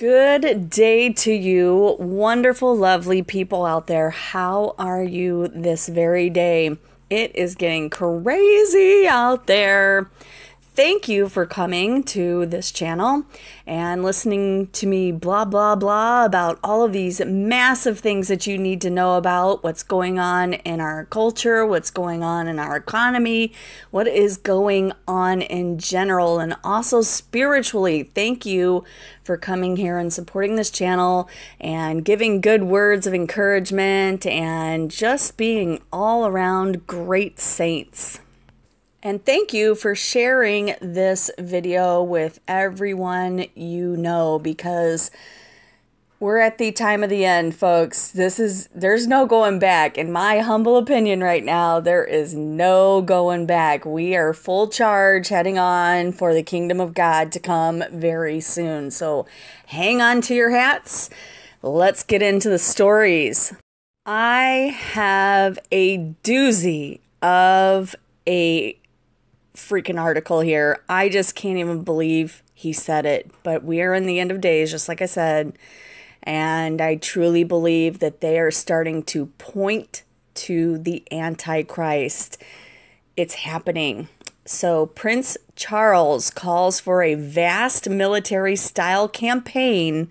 Good day to you, wonderful, lovely people out there. How are you this very day? It is getting crazy out there thank you for coming to this channel and listening to me blah, blah, blah about all of these massive things that you need to know about what's going on in our culture, what's going on in our economy, what is going on in general, and also spiritually. Thank you for coming here and supporting this channel and giving good words of encouragement and just being all around great saints. And thank you for sharing this video with everyone you know because we're at the time of the end, folks. This is, there's no going back. In my humble opinion, right now, there is no going back. We are full charge heading on for the kingdom of God to come very soon. So hang on to your hats. Let's get into the stories. I have a doozy of a freaking article here. I just can't even believe he said it. But we are in the end of days, just like I said. And I truly believe that they are starting to point to the Antichrist. It's happening. So, Prince Charles calls for a vast military style campaign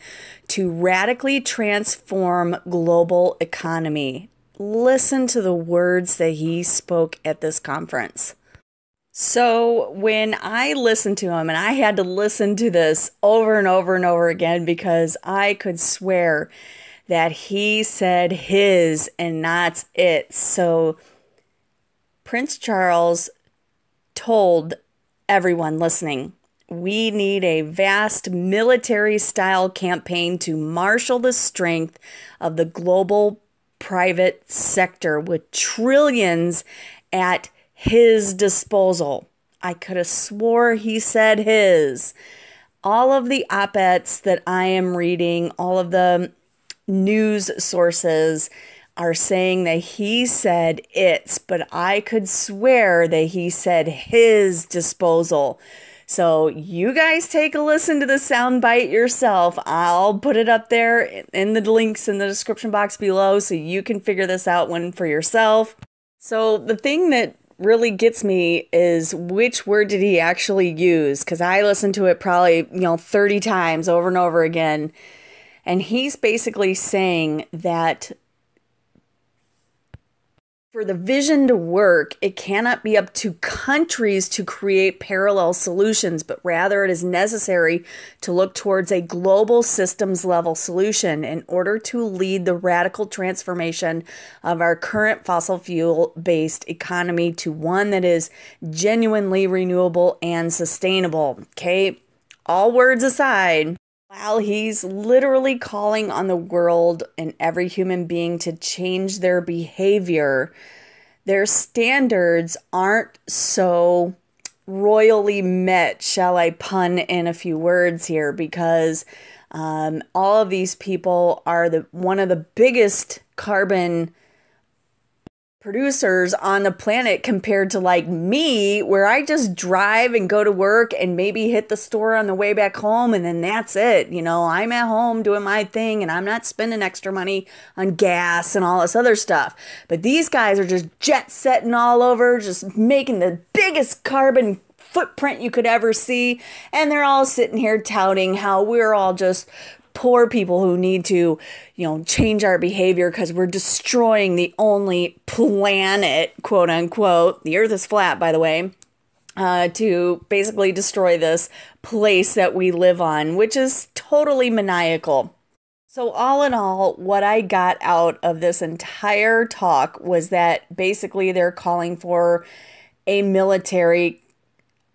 to radically transform global economy. Listen to the words that he spoke at this conference. So when I listened to him, and I had to listen to this over and over and over again because I could swear that he said his and not it. So Prince Charles told everyone listening, we need a vast military style campaign to marshal the strength of the global private sector with trillions at his disposal. I could have swore he said his. All of the op eds that I am reading, all of the news sources are saying that he said it's, but I could swear that he said his disposal. So you guys take a listen to the soundbite yourself. I'll put it up there in the links in the description box below so you can figure this out one for yourself. So the thing that really gets me is which word did he actually use? Because I listened to it probably, you know, 30 times over and over again. And he's basically saying that for the vision to work, it cannot be up to countries to create parallel solutions, but rather it is necessary to look towards a global systems level solution in order to lead the radical transformation of our current fossil fuel based economy to one that is genuinely renewable and sustainable. Okay, all words aside, while he's literally calling on the world and every human being to change their behavior, their standards aren't so royally met, shall I pun in a few words here, because um, all of these people are the one of the biggest carbon producers on the planet compared to like me where I just drive and go to work and maybe hit the store on the way back home and then that's it. You know, I'm at home doing my thing and I'm not spending extra money on gas and all this other stuff. But these guys are just jet setting all over, just making the biggest carbon footprint you could ever see. And they're all sitting here touting how we're all just poor people who need to, you know, change our behavior because we're destroying the only planet, quote unquote. The earth is flat, by the way. Uh, to basically destroy this place that we live on, which is totally maniacal. So, all in all, what I got out of this entire talk was that basically they're calling for a military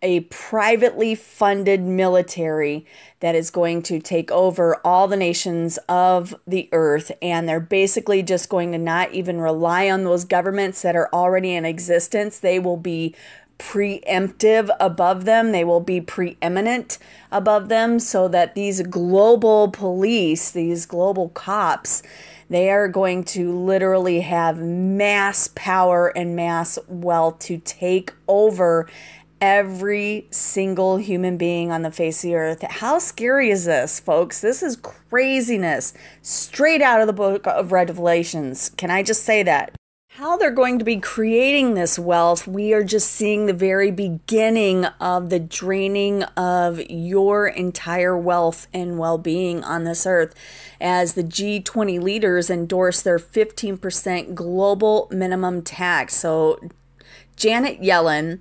a privately funded military that is going to take over all the nations of the earth. And they're basically just going to not even rely on those governments that are already in existence. They will be preemptive above them, they will be preeminent above them, so that these global police, these global cops, they are going to literally have mass power and mass wealth to take over every single human being on the face of the earth. How scary is this, folks? This is craziness straight out of the book of Revelations. Can I just say that? How they're going to be creating this wealth, we are just seeing the very beginning of the draining of your entire wealth and well being on this earth as the G20 leaders endorse their 15% global minimum tax. So, Janet Yellen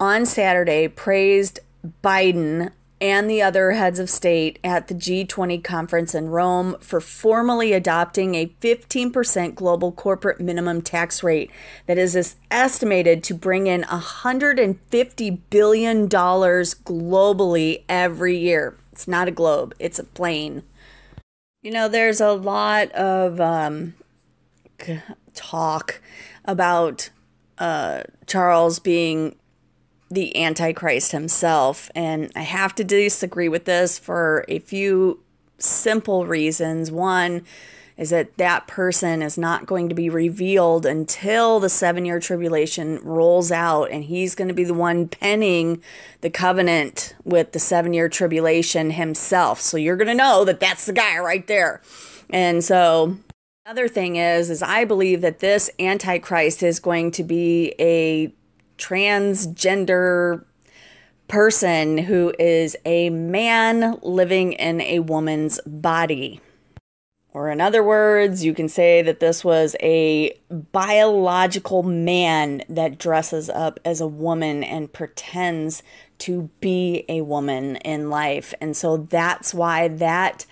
on Saturday praised Biden and the other heads of state at the G20 conference in Rome for formally adopting a 15% global corporate minimum tax rate that is estimated to bring in $150 billion globally every year. It's not a globe, it's a plane. You know, there's a lot of um, talk about uh, Charles being the Antichrist himself. And I have to disagree with this for a few simple reasons. One is that that person is not going to be revealed until the seven year tribulation rolls out, and he's going to be the one penning the covenant with the seven year tribulation himself. So you're going to know that that's the guy right there. And so Other thing is, is I believe that this Antichrist is going to be a transgender person who is a man living in a woman's body. Or, in other words, you can say that this was a biological man that dresses up as a woman and pretends to be a woman in life. And so that's why that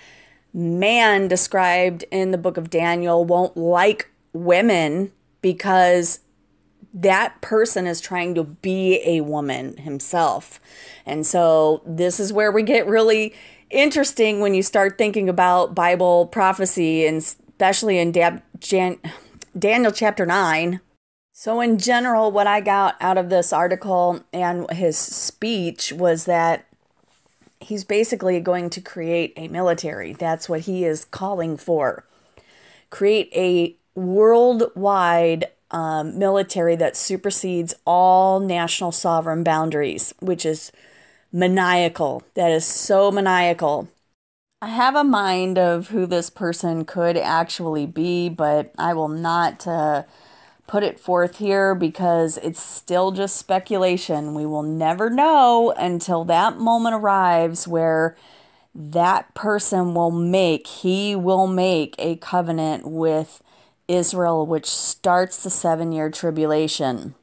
man described in the book of Daniel won't like women because that person is trying to be a woman himself. And so this is where we get really interesting when you start thinking about Bible prophecy and especially in Dab- Jan- Daniel chapter 9. So, in general, what I got out of this article and his speech was that he's basically going to create a military. That's what he is calling for. Create a worldwide um, military that supersedes all national sovereign boundaries, which is maniacal. That is so maniacal. I have a mind of who this person could actually be, but I will not uh, put it forth here because it's still just speculation. We will never know until that moment arrives where that person will make, he will make a covenant with Israel, which starts the seven year tribulation.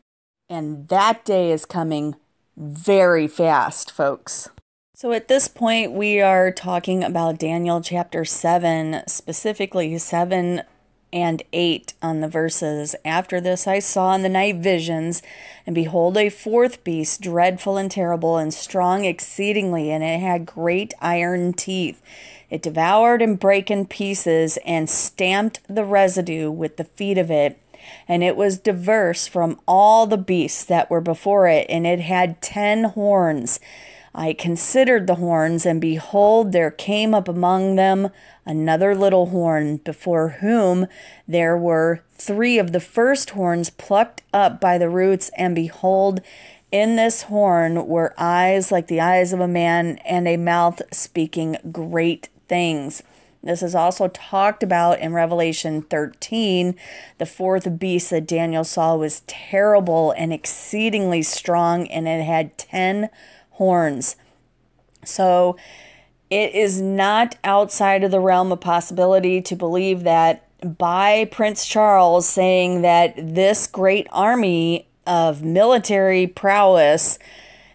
And that day is coming very fast, folks. So at this point, we are talking about Daniel chapter 7, specifically 7 and 8 on the verses. After this, I saw in the night visions, and behold, a fourth beast, dreadful and terrible, and strong exceedingly, and it had great iron teeth it devoured and brake in pieces and stamped the residue with the feet of it. And it was diverse from all the beasts that were before it, and it had ten horns. I considered the horns, and behold, there came up among them another little horn, before whom there were three of the first horns plucked up by the roots, and behold, in this horn were eyes like the eyes of a man, and a mouth speaking great things. This is also talked about in Revelation 13. The fourth beast that Daniel saw was terrible and exceedingly strong, and it had 10 horns. So it is not outside of the realm of possibility to believe that by Prince Charles saying that this great army of military prowess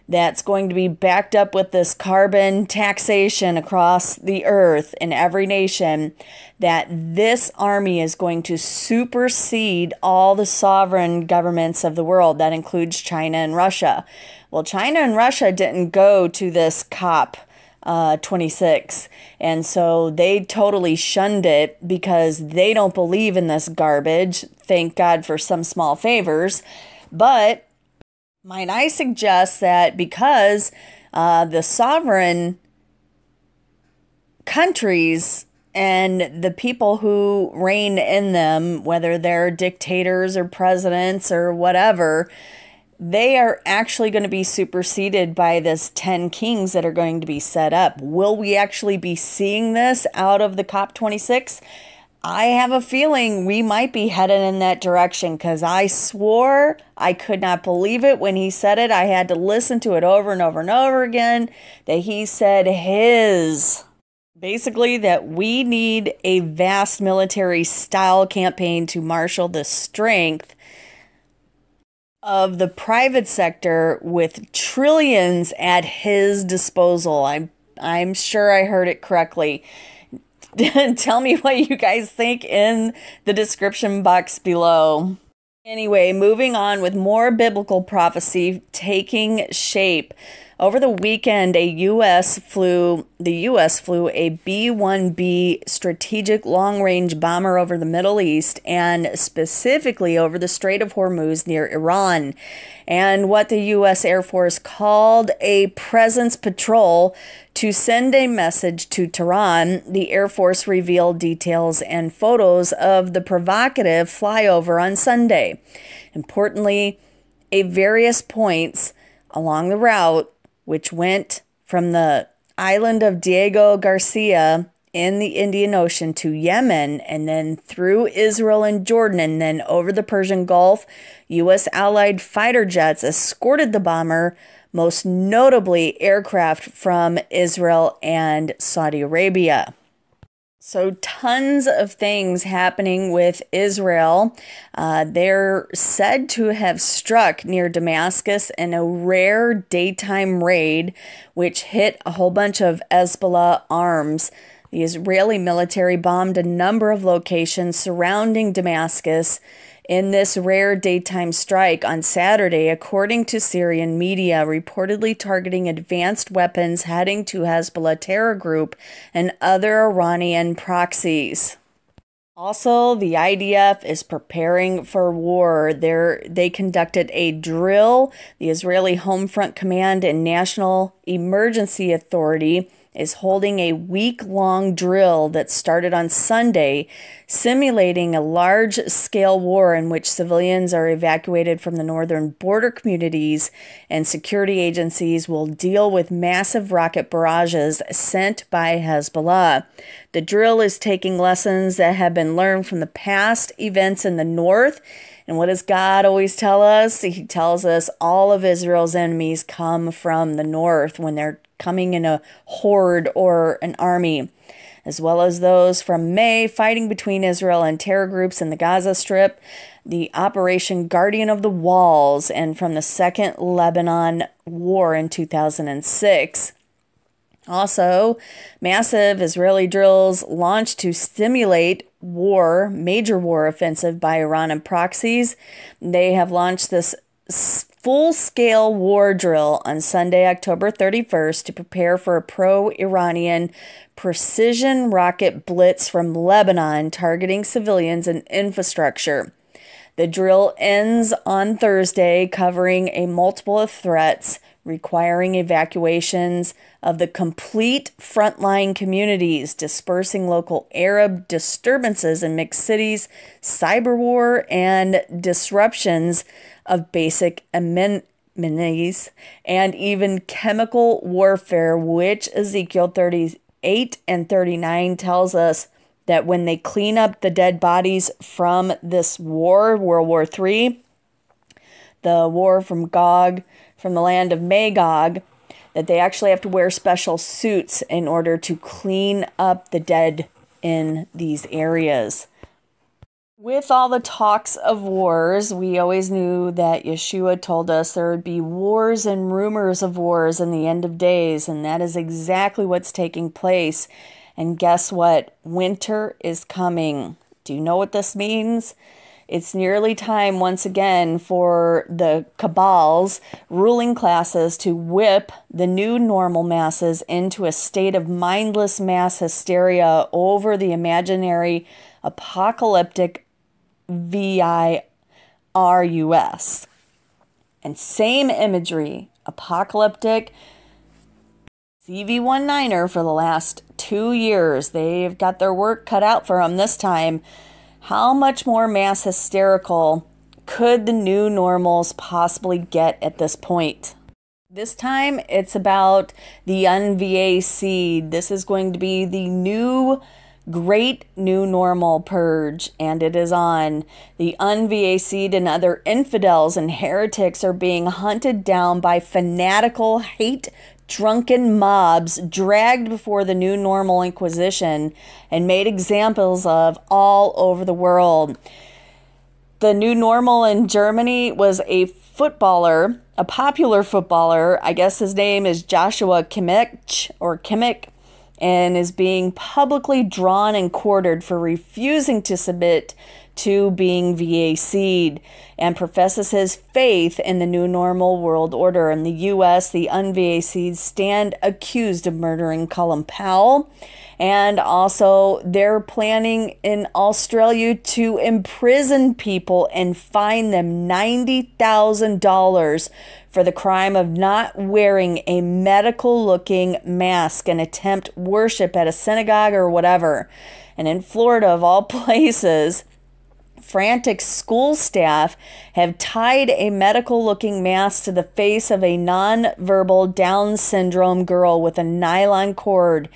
that's going to be backed up with this carbon taxation across the earth in every nation, that this army is going to supersede all the sovereign governments of the world. That includes China and Russia. Well, China and Russia didn't go to this COP. Uh, 26. And so they totally shunned it because they don't believe in this garbage. Thank God for some small favors. But might I suggest that because uh, the sovereign countries and the people who reign in them, whether they're dictators or presidents or whatever, they are actually going to be superseded by this 10 kings that are going to be set up. Will we actually be seeing this out of the COP26? I have a feeling we might be headed in that direction because I swore I could not believe it when he said it. I had to listen to it over and over and over again that he said his. Basically, that we need a vast military style campaign to marshal the strength of the private sector with trillions at his disposal. I'm I'm sure I heard it correctly. Tell me what you guys think in the description box below. Anyway, moving on with more biblical prophecy taking shape. Over the weekend, a U.S. flew the U.S. flew a B-1B strategic long-range bomber over the Middle East and specifically over the Strait of Hormuz near Iran, and what the U.S. Air Force called a presence patrol to send a message to Tehran. The Air Force revealed details and photos of the provocative flyover on Sunday. Importantly, at various points along the route which went from the island of Diego Garcia in the Indian Ocean to Yemen and then through Israel and Jordan and then over the Persian Gulf, U.S. allied fighter jets escorted the bomber, most notably aircraft from Israel and Saudi Arabia. So, tons of things happening with Israel. Uh, they're said to have struck near Damascus in a rare daytime raid, which hit a whole bunch of Hezbollah arms. The Israeli military bombed a number of locations surrounding Damascus in this rare daytime strike on Saturday, according to Syrian media, reportedly targeting advanced weapons heading to Hezbollah terror group and other Iranian proxies. Also, the IDF is preparing for war. There, they conducted a drill. The Israeli Home Front Command and National Emergency Authority is holding a week long drill that started on Sunday, simulating a large scale war in which civilians are evacuated from the northern border communities and security agencies will deal with massive rocket barrages sent by Hezbollah. The drill is taking lessons that have been learned from the past events in the north. And what does God always tell us? He tells us all of Israel's enemies come from the north when they're coming in a horde or an army, as well as those from May fighting between Israel and terror groups in the Gaza Strip, the Operation Guardian of the Walls, and from the Second Lebanon War in 2006. Also, massive Israeli drills launched to stimulate war, major war offensive by Iran and proxies. They have launched this full scale war drill on Sunday, October 31st, to prepare for a pro Iranian precision rocket blitz from Lebanon targeting civilians and infrastructure. The drill ends on Thursday, covering a multiple of threats requiring evacuations of the complete frontline communities, dispersing local Arab disturbances in mixed cities, cyber war, and disruptions of basic amenities, and even chemical warfare, which Ezekiel 38 and 39 tells us that when they clean up the dead bodies from this war, World War III, the war from Gog, from the land of Magog, that they actually have to wear special suits in order to clean up the dead in these areas. With all the talks of wars, we always knew that Yeshua told us there would be wars and rumors of wars in the end of days, and that is exactly what's taking place. And guess what? Winter is coming. Do you know what this means? It's nearly time once again for the cabals, ruling classes, to whip the new normal masses into a state of mindless mass hysteria over the imaginary apocalyptic V I R U S. And same imagery, apocalyptic CV19er for the last two years. They've got their work cut out for them this time. How much more mass hysterical could the new normals possibly get at this point? This time it's about the unVAC. This is going to be the new great new normal purge, and it is on. The unVAC and other infidels and heretics are being hunted down by fanatical, hate drunken mobs dragged before the new normal inquisition and made examples of all over the world. The new normal in Germany was a footballer, a popular footballer. I guess his name is Joshua Kimmich or Kimmich, and is being publicly drawn and quartered for refusing to submit to being VAC'd and professes his faith in the new normal world order. In the U.S., the unVAC'd stand accused of murdering Colin Powell. And also, they're planning in Australia to imprison people and fine them $90,000 for the crime of not wearing a medical looking mask and attempt worship at a synagogue or whatever. And in Florida, of all places, frantic school staff have tied a medical looking mask to the face of a non-verbal Down syndrome girl with a nylon cord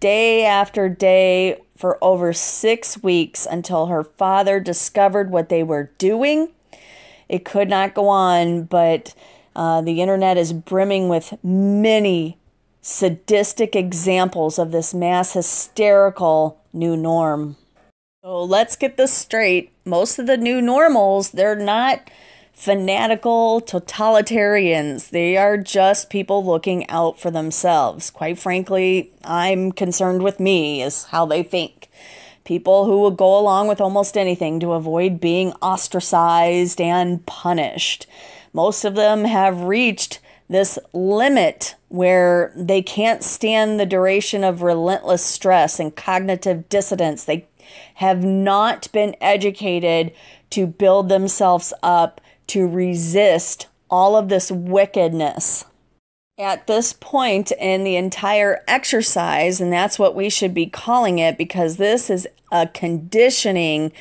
day after day for over six weeks until her father discovered what they were doing. It could not go on, but uh, the internet is brimming with many sadistic examples of this mass hysterical new norm. So let's get this straight. Most of the new normals, they're not fanatical totalitarians. They are just people looking out for themselves. Quite frankly, I'm concerned with me, is how they think. People who will go along with almost anything to avoid being ostracized and punished. Most of them have reached this limit where they can't stand the duration of relentless stress and cognitive dissonance. They have not been educated to build themselves up to resist all of this wickedness. At this point in the entire exercise, and that's what we should be calling it because this is a conditioning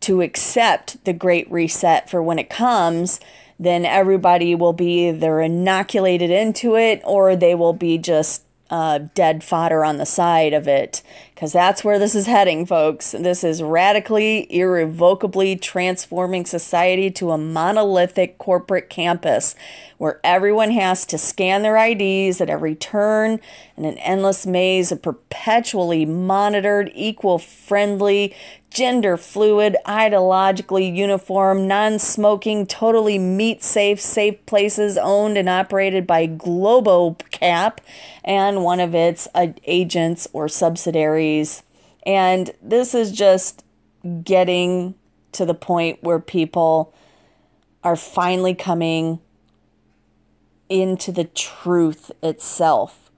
to accept the Great Reset for when it comes, then everybody will be either inoculated into it or they will be just uh, dead fodder on the side of it because that's where this is heading, folks. This is radically, irrevocably transforming society to a monolithic corporate campus where everyone has to scan their IDs at every turn in an endless maze of perpetually monitored, equal friendly, gender fluid, ideologically uniform, non smoking, totally meat safe, safe places owned and operated by GloboCap and one of its agents or subsidiaries. And this is just getting to the point where people are finally coming into the truth itself.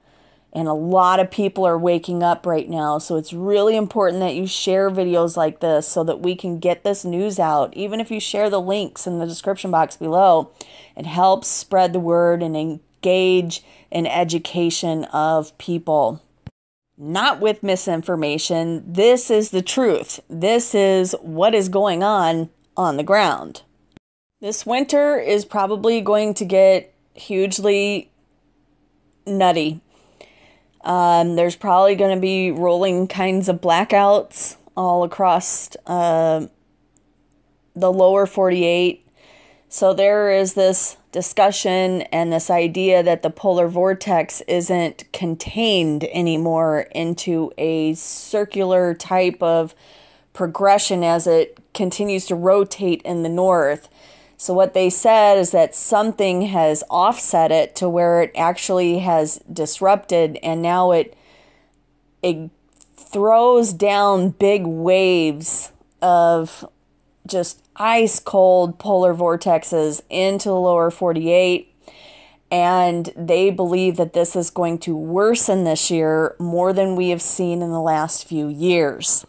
And a lot of people are waking up right now. So it's really important that you share videos like this so that we can get this news out. Even if you share the links in the description box below, it helps spread the word and engage in education of people. Not with misinformation. This is the truth. This is what is going on on the ground. This winter is probably going to get hugely nutty um, there's probably going to be rolling kinds of blackouts all across uh, the lower 48. So there is this discussion and this idea that the polar vortex isn't contained anymore into a circular type of progression as it continues to rotate in the north. So, what they said is that something has offset it to where it actually has disrupted, and now it, it throws down big waves of just ice cold polar vortexes into the lower 48. And they believe that this is going to worsen this year more than we have seen in the last few years.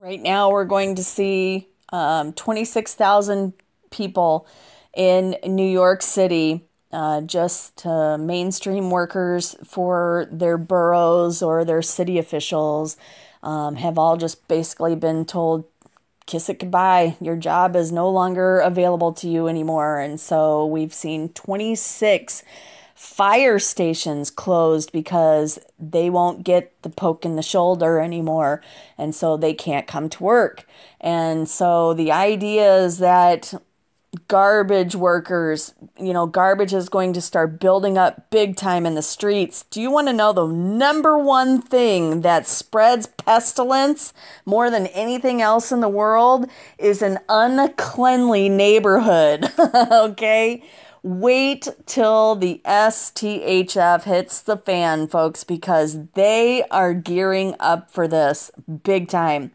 Right now, we're going to see um, 26,000 people in New York City, uh, just uh, mainstream workers for their boroughs or their city officials, um, have all just basically been told kiss it goodbye. Your job is no longer available to you anymore. And so we've seen 26 fire stations closed because they won't get the poke in the shoulder anymore. And so they can't come to work. And so the idea is that garbage workers, you know, garbage is going to start building up big time in the streets. Do you want to know the number one thing that spreads pestilence more than anything else in the world is an uncleanly neighborhood? okay? Wait till the STHF hits the fan, folks, because they are gearing up for this big time.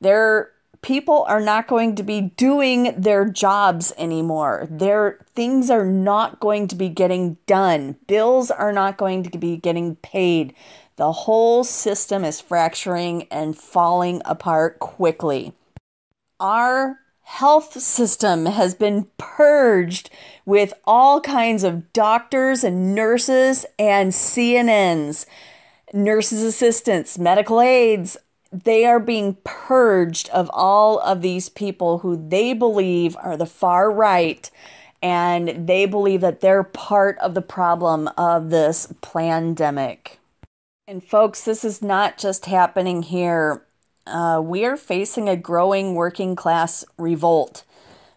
They're people are not going to be doing their jobs anymore. Their things are not going to be getting done. Bills are not going to be getting paid. The whole system is fracturing and falling apart quickly. Our health system has been purged with all kinds of doctors and nurses and CNAs, nurses' assistants, medical aides, they are being purged of all of these people who they believe are the far right and they believe that they're part of the problem of this pandemic. And folks, this is not just happening here. Uh, we are facing a growing working class revolt.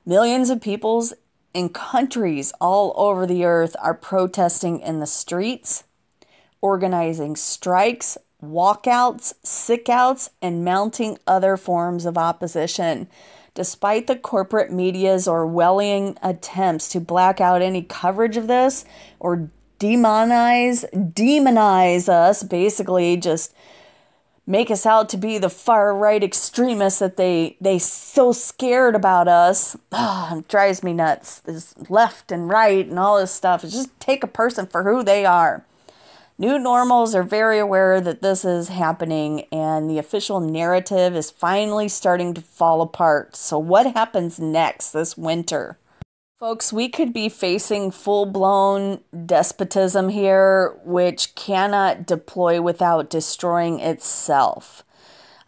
Millions of peoples in countries all over the earth are protesting in the streets, organizing strikes, walkouts, sickouts, and mounting other forms of opposition. Despite the corporate media's Orwellian attempts to black out any coverage of this or demonize demonize us, basically just make us out to be the far right extremists that they they so scared about us. It drives me nuts. This left and right and all this stuff. just take a person for who they are. New normals are very aware that this is happening and the official narrative is finally starting to fall apart. So, what happens next this winter? Folks, we could be facing full blown despotism here, which cannot deploy without destroying itself.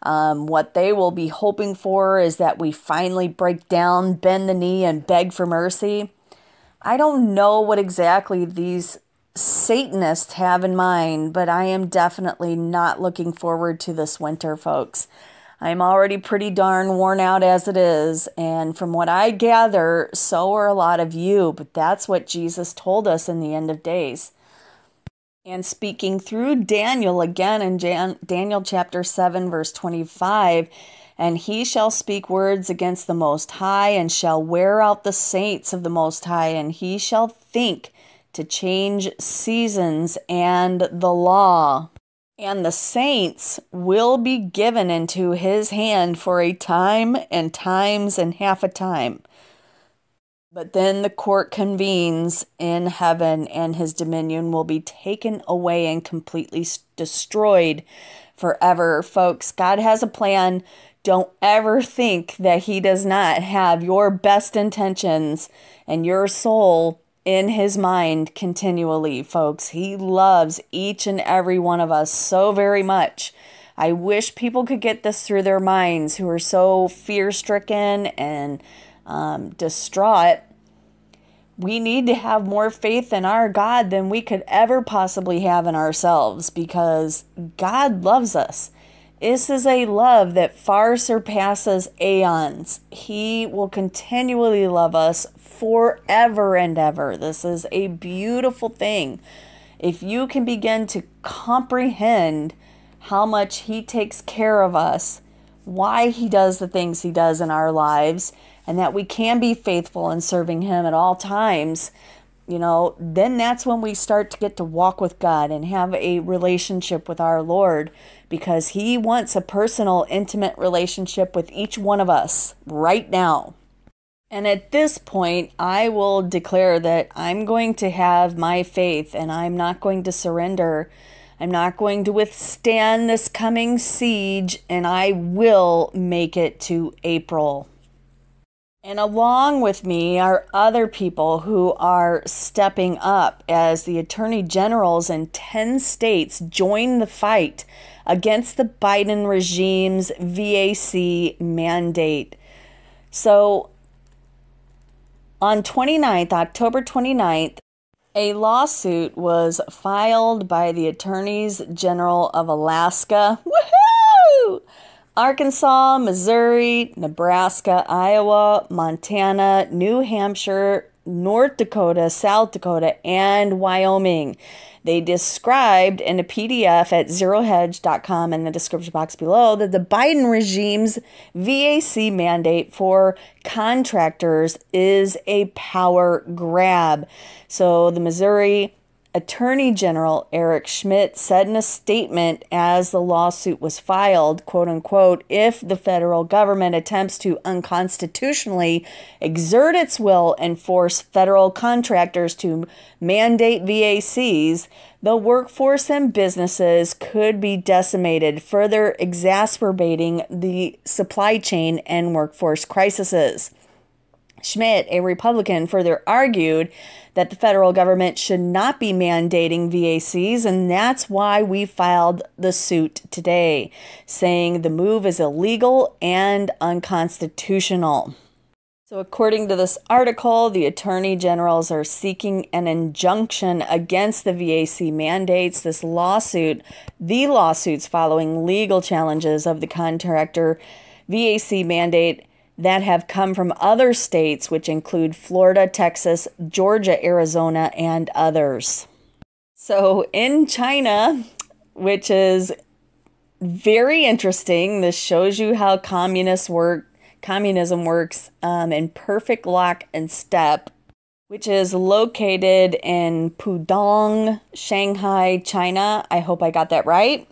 Um, what they will be hoping for is that we finally break down, bend the knee, and beg for mercy. I don't know what exactly these Satanists have in mind, but I am definitely not looking forward to this winter, folks. I'm already pretty darn worn out as it is, and from what I gather, so are a lot of you, but that's what Jesus told us in the end of days. And speaking through Daniel again in Jan- Daniel chapter 7, verse 25, and he shall speak words against the Most High, and shall wear out the saints of the Most High, and he shall think to change seasons and the law. And the saints will be given into his hand for a time and times and half a time. But then the court convenes in heaven, and his dominion will be taken away and completely destroyed forever. Folks, God has a plan. Don't ever think that he does not have your best intentions and your soul in his mind continually, folks. He loves each and every one of us so very much. I wish people could get this through their minds who are so fear stricken and um, distraught. We need to have more faith in our God than we could ever possibly have in ourselves because God loves us. This is a love that far surpasses aeons. He will continually love us forever and ever. This is a beautiful thing. If you can begin to comprehend how much He takes care of us, why He does the things He does in our lives, and that we can be faithful in serving Him at all times, you know, then that's when we start to get to walk with God and have a relationship with our Lord because He wants a personal, intimate relationship with each one of us right now. And at this point, I will declare that I'm going to have my faith and I'm not going to surrender. I'm not going to withstand this coming siege, and I will make it to April. And along with me are other people who are stepping up as the attorney generals in 10 states join the fight against the Biden regime's VAC mandate. So on 29th, October 29th, a lawsuit was filed by the Attorneys General of Alaska. Arkansas, Missouri, Nebraska, Iowa, Montana, New Hampshire, North Dakota, South Dakota, and Wyoming. They described in a PDF at zerohedge.com in the description box below that the Biden regime's VAC mandate for contractors is a power grab. So the Missouri Attorney General Eric Schmitt said in a statement as the lawsuit was filed, quote unquote, if the federal government attempts to unconstitutionally exert its will and force federal contractors to mandate VACs, the workforce and businesses could be decimated, further exacerbating the supply chain and workforce crises. Schmitt, a Republican, further argued that the federal government should not be mandating VACs, and that's why we filed the suit today, saying the move is illegal and unconstitutional. So, according to this article, the attorney generals are seeking an injunction against the VAC mandates. This lawsuit, the lawsuits following legal challenges of the contractor VAC mandate that have come from other states, which include Florida, Texas, Georgia, Arizona, and others. So, in China, which is very interesting, this shows you how communists work, communism works um, in perfect lock and step, which is located in Pudong, Shanghai, China. I hope I got that right.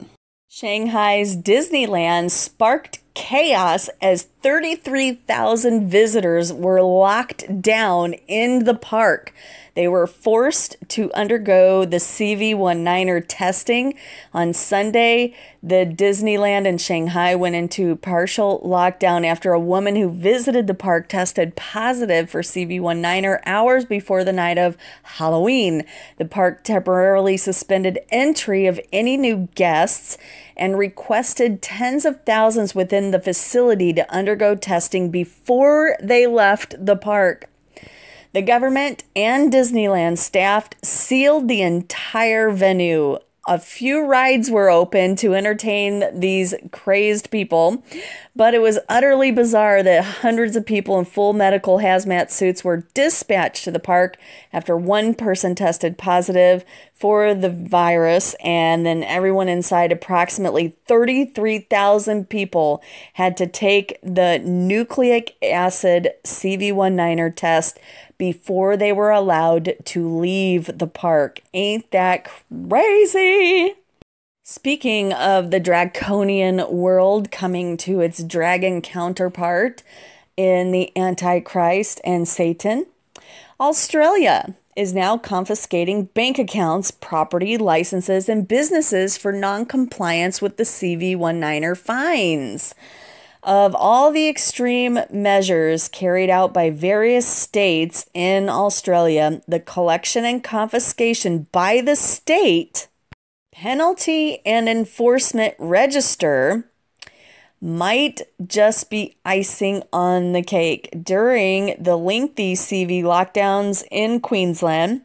Shanghai's Disneyland sparked chaos as 33,000 visitors were locked down in the park. They were forced to undergo the CV19er testing. On Sunday, the Disneyland in Shanghai went into partial lockdown after a woman who visited the park tested positive for CV19er hours before the night of Halloween. The park temporarily suspended entry of any new guests and requested tens of thousands within the facility to undergo testing before they left the park. The government and Disneyland staff sealed the entire venue. A few rides were open to entertain these crazed people, but it was utterly bizarre that hundreds of people in full medical hazmat suits were dispatched to the park after one person tested positive for the virus, and then everyone inside, approximately 33,000 people, had to take the nucleic acid CV19er test before they were allowed to leave the park. Ain't that crazy? Speaking of the draconian world coming to its dragon counterpart in the Antichrist and Satan, Australia is now confiscating bank accounts, property, licenses, and businesses for non compliance with the CV19er fines. Of all the extreme measures carried out by various states in Australia, the collection and confiscation by the state penalty and enforcement register might just be icing on the cake. During the lengthy CV lockdowns in Queensland,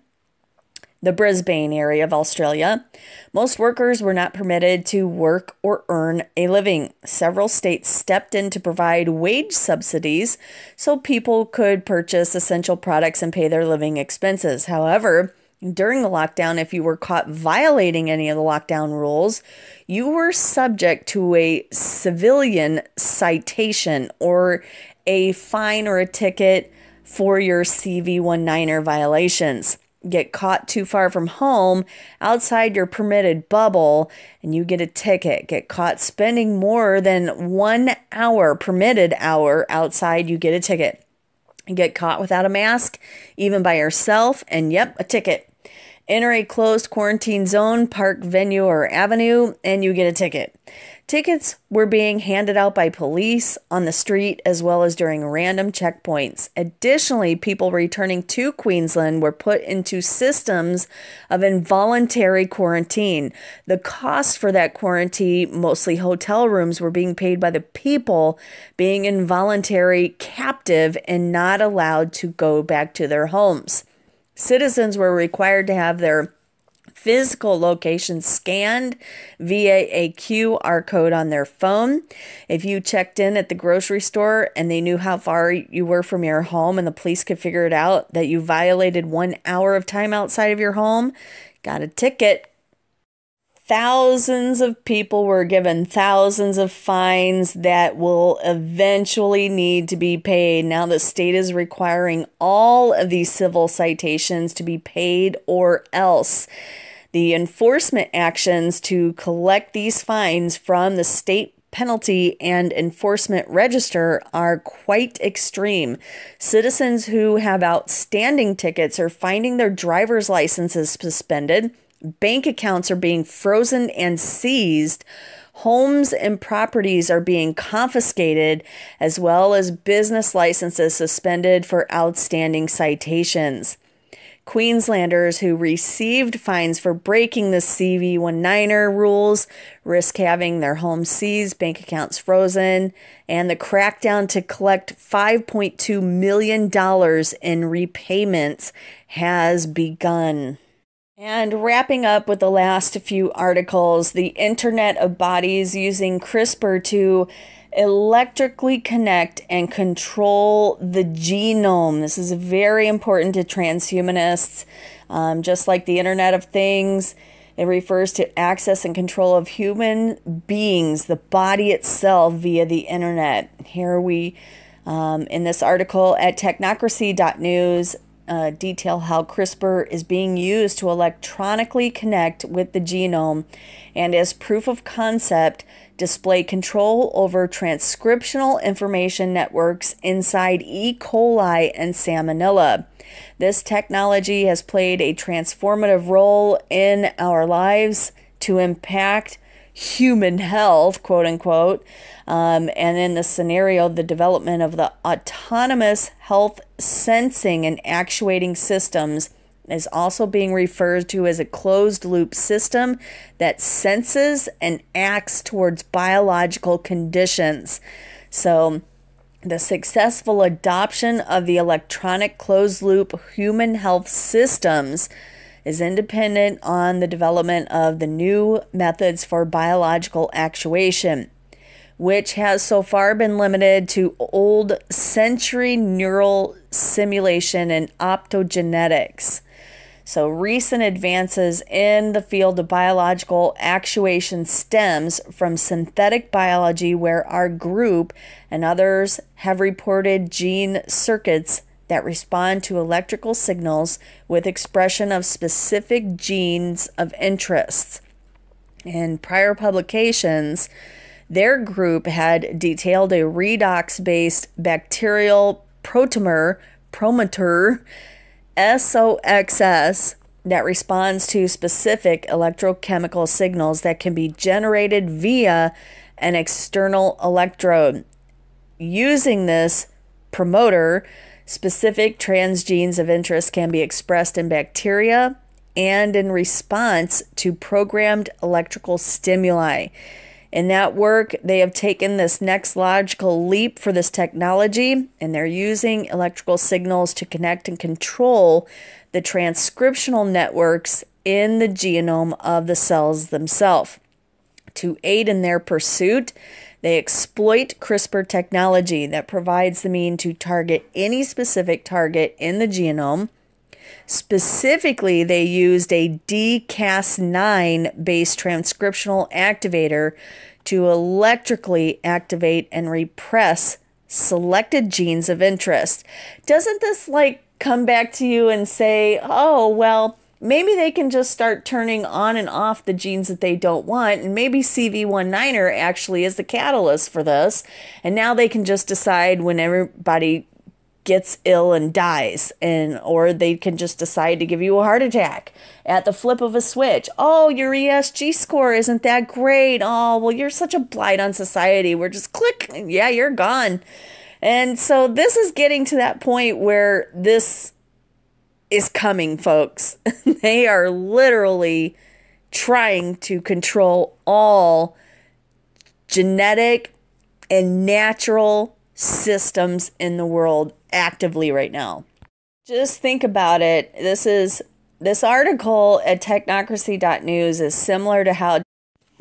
the Brisbane area of Australia, most workers were not permitted to work or earn a living. Several states stepped in to provide wage subsidies so people could purchase essential products and pay their living expenses. However, during the lockdown, if you were caught violating any of the lockdown rules, you were subject to a civilian citation or a fine or a ticket for your CV19er violations get caught too far from home outside your permitted bubble and you get a ticket. Get caught spending more than one hour, permitted hour outside, you get a ticket. Get caught without a mask, even by yourself, and yep, a ticket. Enter a closed quarantine zone, park, venue, or avenue, and you get a ticket. Tickets were being handed out by police on the street as well as during random checkpoints. Additionally, people returning to Queensland were put into systems of involuntary quarantine. The cost for that quarantine, mostly hotel rooms, were being paid by the people being involuntary captive and not allowed to go back to their homes. Citizens were required to have their physical location scanned via a QR code on their phone. If you checked in at the grocery store and they knew how far you were from your home and the police could figure it out that you violated one hour of time outside of your home, got a ticket. Thousands of people were given thousands of fines that will eventually need to be paid. Now, the state is requiring all of these civil citations to be paid or else. The enforcement actions to collect these fines from the state penalty and enforcement register are quite extreme. Citizens who have outstanding tickets are finding their driver's licenses suspended, bank accounts are being frozen and seized. Homes and properties are being confiscated, as well as business licenses suspended for outstanding citations. Queenslanders who received fines for breaking the CV19er rules risk having their homes seized, bank accounts frozen, and the crackdown to collect $5.2 million in repayments has begun. And wrapping up with the last few articles, the Internet of Bodies using CRISPR to electrically connect and control the genome. This is very important to transhumanists, um, just like the Internet of Things. It refers to access and control of human beings, the body itself, via the internet. Here we, um, in this article at technocracy.news, uh, detail how CRISPR is being used to electronically connect with the genome and as proof of concept display control over transcriptional information networks inside E. coli and Salmonella. This technology has played a transformative role in our lives to impact human health, quote unquote. Um, and in the scenario, the development of the autonomous health sensing and actuating systems is also being referred to as a closed loop system that senses and acts towards biological conditions. So, the successful adoption of the electronic closed loop human health systems is independent on the development of the new methods for biological actuation, which has so far been limited to old century neural simulation and optogenetics. So, recent advances in the field of biological actuation stems from synthetic biology, where our group and others have reported gene circuits that respond to electrical signals with expression of specific genes of interest. In prior publications, their group had detailed a redox based bacterial protemer, promoter, SOXS, that responds to specific electrochemical signals that can be generated via an external electrode. Using this promoter, Specific transgenes of interest can be expressed in bacteria and in response to programmed electrical stimuli. In that work, they have taken this next logical leap for this technology, and they're using electrical signals to connect and control the transcriptional networks in the genome of the cells themselves. To aid in their pursuit, they exploit CRISPR technology that provides the mean to target any specific target in the genome. Specifically, they used a DCAS9 based transcriptional activator to electrically activate and repress selected genes of interest. Doesn't this like come back to you and say, oh, well, maybe they can just start turning on and off the genes that they don't want. And maybe CV19er actually is the catalyst for this. And now they can just decide when everybody gets ill and dies and or they can just decide to give you a heart attack at the flip of a switch. Oh your esg score isn't that great. Oh well you're such a blight on society. We're just click yeah you're gone. And so this is getting to that point where this is coming folks. They are literally trying to control all genetic and natural systems in the world actively right now. Just think about it. This is this article at technocracy.news is similar to how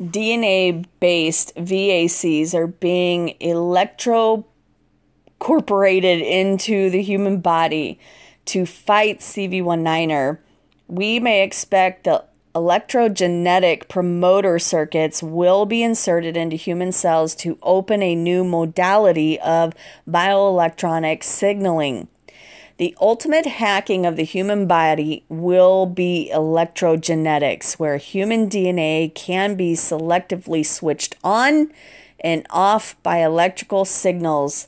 DNA based VACs are being electrocorporated into the human body to fight CV19er. We may expect the electrogenetic promoter circuits will be inserted into human cells to open a new modality of bioelectronic signaling. The ultimate hacking of the human body will be electrogenetics, where human DNA can be selectively switched on and off by electrical signals.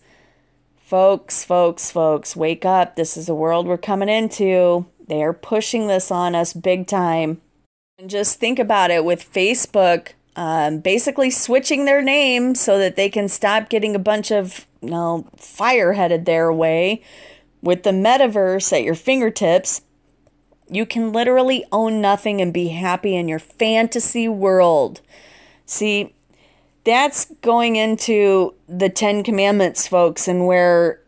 Folks, folks, folks, wake up. This is the world we're coming into. They are pushing this on us big time. And just think about it with Facebook um, basically switching their name so that they can stop getting a bunch of you know, fire headed their way. With the metaverse at your fingertips, you can literally own nothing and be happy in your fantasy world. See, that's going into the Ten Commandments, folks, and where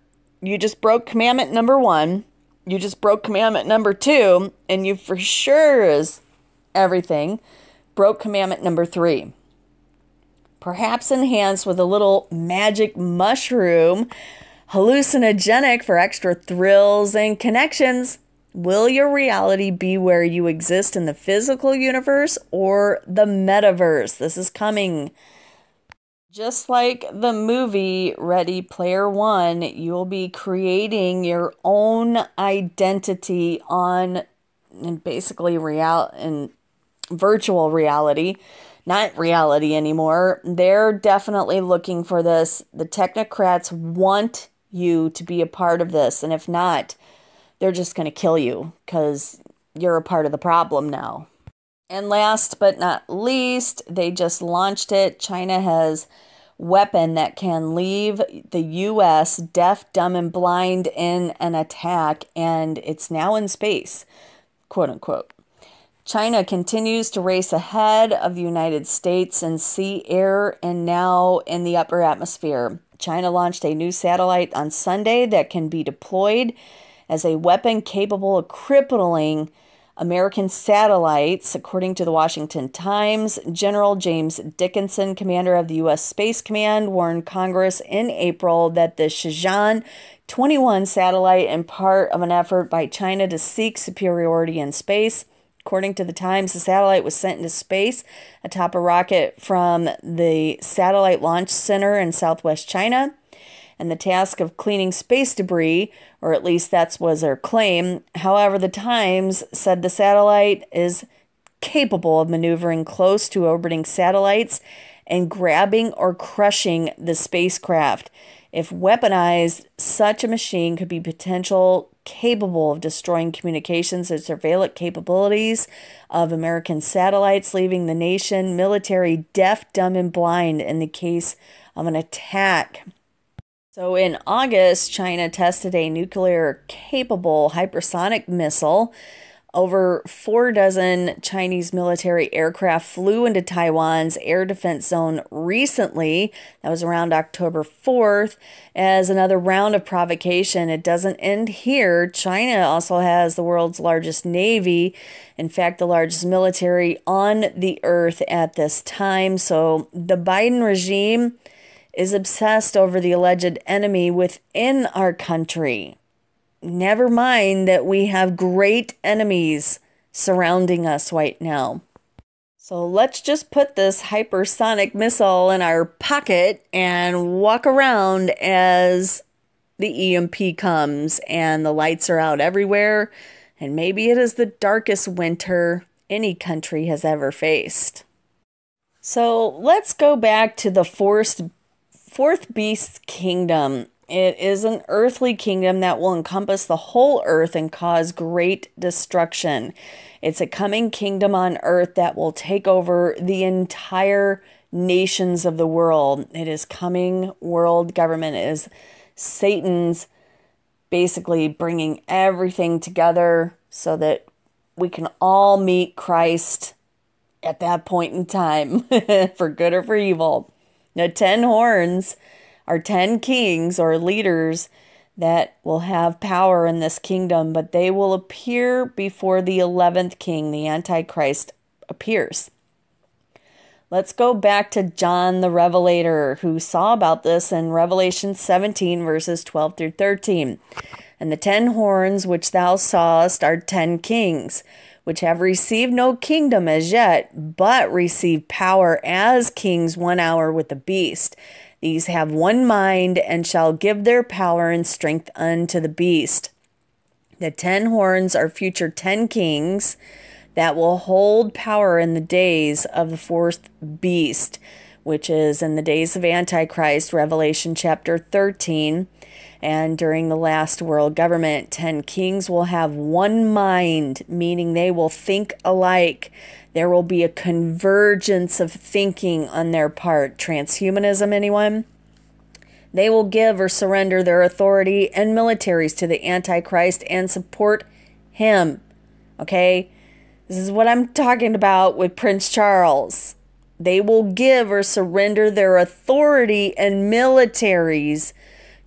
you just broke commandment number one, you just broke commandment number two, and you for sure is everything, broke commandment number three. Perhaps enhanced with a little magic mushroom, hallucinogenic for extra thrills and connections. Will your reality be where you exist in the physical universe or the metaverse? This is coming. Just like the movie Ready Player One, you'll be creating your own identity on and basically real and virtual reality, not reality anymore. They're definitely looking for this. The technocrats want you to be a part of this. And if not, they're just going to kill you because you're a part of the problem now. And last but not least, they just launched it. China has weapon that can leave the US deaf, dumb and blind in an attack and it's now in space, quote unquote. China continues to race ahead of the United States in sea, air, and now in the upper atmosphere. China launched a new satellite on Sunday that can be deployed as a weapon capable of crippling American satellites, according to the Washington Times. General James Dickinson, commander of the U.S. Space Command, warned Congress in April that the Shenzhou 21 satellite, and part of an effort by China to seek superiority in space, According to the Times, the satellite was sent into space atop a rocket from the Satellite Launch Center in southwest China. And the task of cleaning space debris, or at least that's was their claim. However, the Times said the satellite is capable of maneuvering close to orbiting satellites and grabbing or crushing the spacecraft. If weaponized, such a machine could be potential capable of destroying communications and surveillance capabilities of American satellites, leaving the nation military deaf, dumb, and blind in the case of an attack. So, in August, China tested a nuclear capable hypersonic missile over four dozen Chinese military aircraft flew into Taiwan's air defense zone recently. That was around October 4th. As another round of provocation, it doesn't end here. China also has the world's largest navy, in fact, the largest military on the earth at this time. So the Biden regime is obsessed over the alleged enemy within our country. Never mind that we have great enemies surrounding us right now. So let's just put this hypersonic missile in our pocket and walk around as the EMP comes and the lights are out everywhere. And maybe it is the darkest winter any country has ever faced. So let's go back to the fourth, fourth beast kingdom It is an earthly kingdom that will encompass the whole earth and cause great destruction. It's a coming kingdom on earth that will take over the entire nations of the world. It is coming world government. Is Satan's basically bringing everything together so that we can all meet Christ at that point in time, for good or for evil. The ten horns are ten kings or leaders that will have power in this kingdom, but they will appear before the 11th king, the Antichrist, appears. Let's go back to John the Revelator, who saw about this in Revelation 17, verses 12 through 13. And the ten horns which thou sawest are ten kings, which have received no kingdom as yet, but receive power as kings one hour with the beast. These have one mind and shall give their power and strength unto the beast. The ten horns are future ten kings that will hold power in the days of the fourth beast, which is in the days of Antichrist, Revelation chapter 13. And during the last world government, 10 kings will have one mind, meaning they will think alike. There will be a convergence of thinking on their part. Transhumanism, anyone? They will give or surrender their authority and militaries to the Antichrist and support him. Okay? This is what I'm talking about with Prince Charles. They will give or surrender their authority and militaries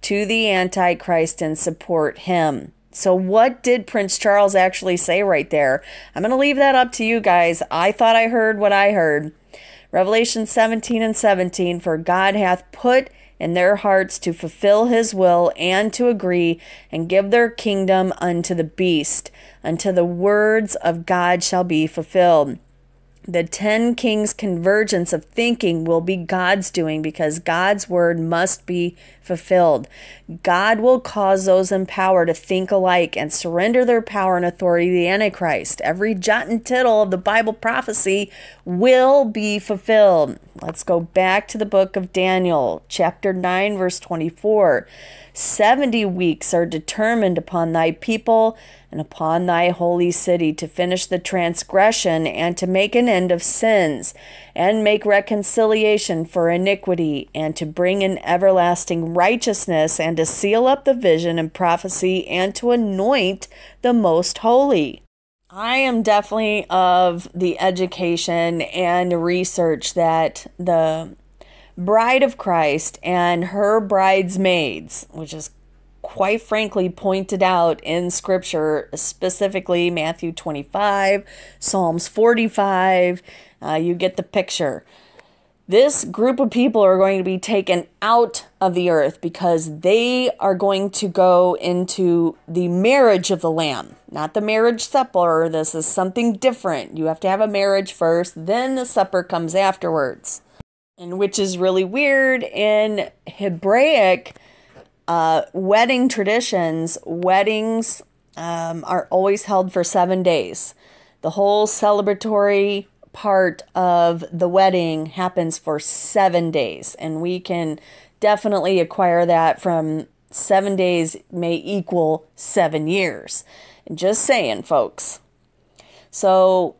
to the Antichrist and support him. So, what did Prince Charles actually say right there? I'm going to leave that up to you guys. I thought I heard what I heard. Revelation 17 and 17 For God hath put in their hearts to fulfill his will and to agree and give their kingdom unto the beast, until the words of God shall be fulfilled. The 10 kings' convergence of thinking will be God's doing because God's word must be fulfilled. God will cause those in power to think alike and surrender their power and authority to the Antichrist. Every jot and tittle of the Bible prophecy will be fulfilled. Let's go back to the book of Daniel, chapter 9, verse 24. 70 weeks are determined upon thy people and upon thy holy city to finish the transgression and to make an end of sins and make reconciliation for iniquity and to bring in everlasting righteousness and to seal up the vision and prophecy and to anoint the most holy. I am definitely of the education and research that the bride of Christ and her bridesmaids, which is quite frankly pointed out in scripture, specifically Matthew 25, Psalms 45. Uh, you get the picture. This group of people are going to be taken out of the earth because they are going to go into the marriage of the Lamb, not the marriage supper. This is something different. You have to have a marriage first, then the supper comes afterwards. And which is really weird in Hebraic uh, wedding traditions, weddings um, are always held for seven days. The whole celebratory part of the wedding happens for seven days, and we can definitely acquire that from seven days may equal seven years. Just saying, folks. So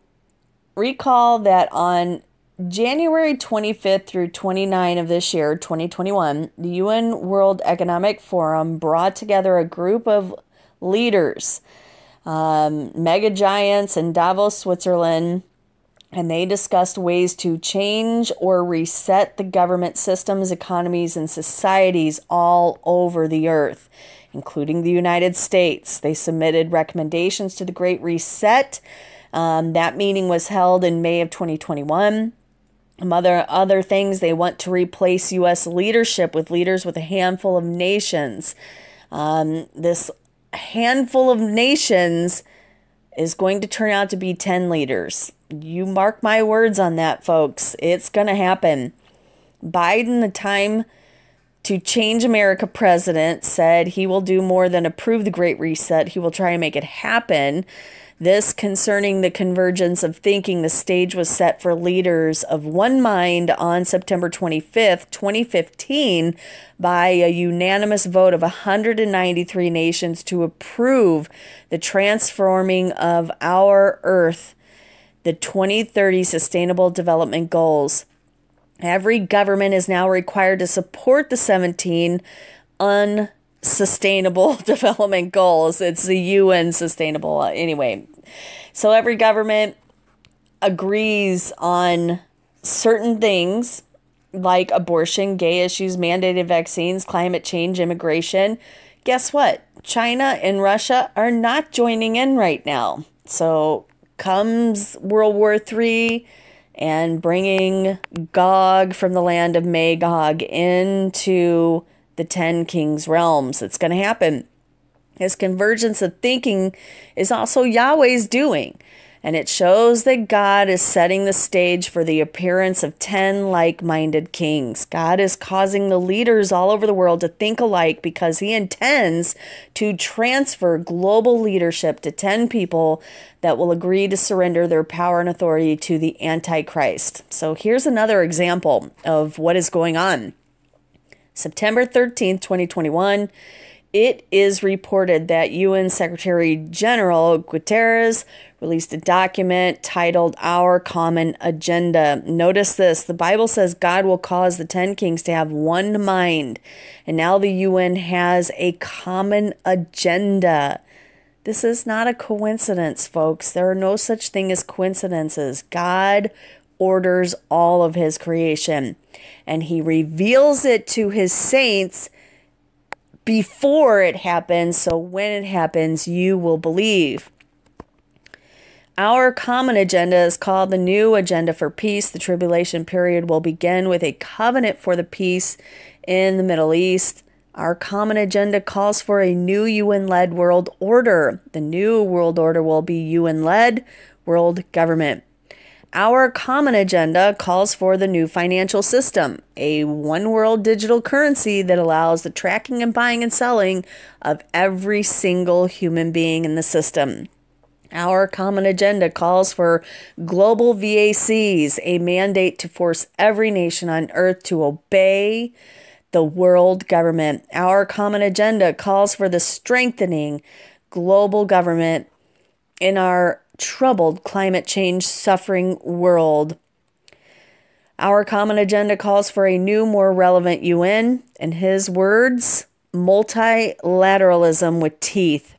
recall that on January 25th through 29 of this year, 2021, the UN World Economic Forum brought together a group of leaders, um, mega giants in Davos, Switzerland, and they discussed ways to change or reset the government systems, economies, and societies all over the earth, including the United States. They submitted recommendations to the Great Reset. Um, that meeting was held in May of 2021 other other things they want to replace U.S. leadership with leaders with a handful of nations. Um, this handful of nations is going to turn out to be 10 leaders. You mark my words on that, folks. It's going to happen. Biden, the time to change America president, said he will do more than approve the Great Reset. He will try and make it happen. This concerning the convergence of thinking, the stage was set for leaders of one mind on September 25th, 2015, by a unanimous vote of 193 nations to approve the transforming of our Earth, the 2030 Sustainable Development Goals. Every government is now required to support the 17 unsustainable development goals. It's the UN sustainable, uh, anyway. So every government agrees on certain things like abortion, gay issues, mandated vaccines, climate change, immigration. Guess what? China and Russia are not joining in right now. So comes World War III and bringing Gog from the land of Magog into the Ten Kings realms. It's going to happen. His convergence of thinking is also Yahweh's doing, and it shows that God is setting the stage for the appearance of 10 like minded kings. God is causing the leaders all over the world to think alike because he intends to transfer global leadership to 10 people that will agree to surrender their power and authority to the Antichrist. So here's another example of what is going on. September 13th, 2021 it is reported that UN Secretary General Guterres released a document titled Our Common Agenda. Notice this the Bible says God will cause the 10 kings to have one mind, and now the UN has a common agenda. This is not a coincidence, folks. There are no such thing as coincidences. God orders all of his creation, and he reveals it to his saints before it happens, so when it happens, you will believe. Our common agenda is called the New Agenda for Peace. The tribulation period will begin with a covenant for the peace in the Middle East. Our common agenda calls for a new UN led world order. The new world order will be UN led world government. Our common agenda calls for the new financial system, a one world digital currency that allows the tracking and buying and selling of every single human being in the system. Our common agenda calls for global VACs, a mandate to force every nation on earth to obey the world government. Our common agenda calls for the strengthening global government in our troubled climate change suffering world. Our common agenda calls for a new, more relevant UN. In his words, multilateralism with teeth.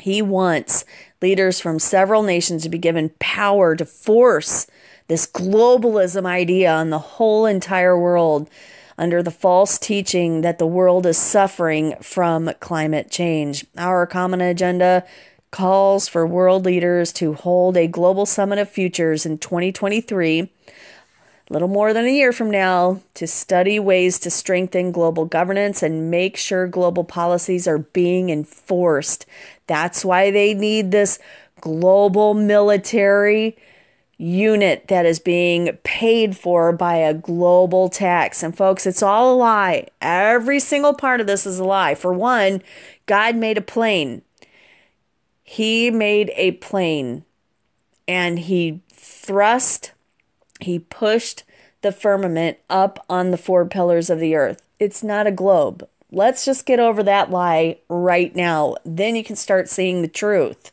He wants leaders from several nations to be given power to force this globalism idea on the whole entire world under the false teaching that the world is suffering from climate change. Our common agenda calls for world leaders to hold a global summit of futures in 2023, a little more than a year from now, to study ways to strengthen global governance and make sure global policies are being enforced. That's why they need this global military unit that is being paid for by a global tax. And folks, it's all a lie. Every single part of this is a lie. For one, God made a plane he made a plane and he thrust, he pushed the firmament up on the four pillars of the earth. It's not a globe. Let's just get over that lie right now. Then you can start seeing the truth.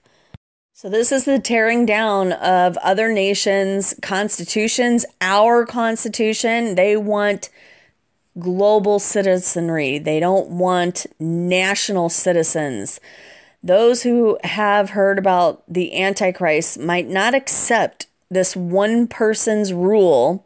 So, this is the tearing down of other nations' constitutions. Our constitution, they want global citizenry, they don't want national citizens. Those who have heard about the Antichrist might not accept this one person's rule,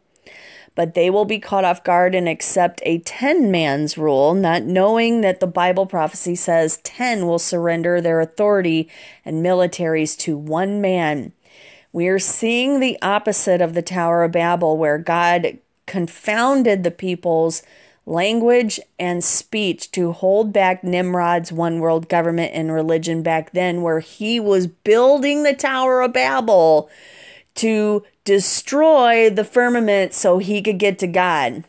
but they will be caught off guard and accept a 10 man's rule, not knowing that the Bible prophecy says 10 will surrender their authority and militaries to one man. We are seeing the opposite of the Tower of Babel, where God confounded the peoples language and speech to hold back Nimrod's one world government and religion back then, where he was building the Tower of Babel to destroy the firmament so he could get to God.